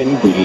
10 billion.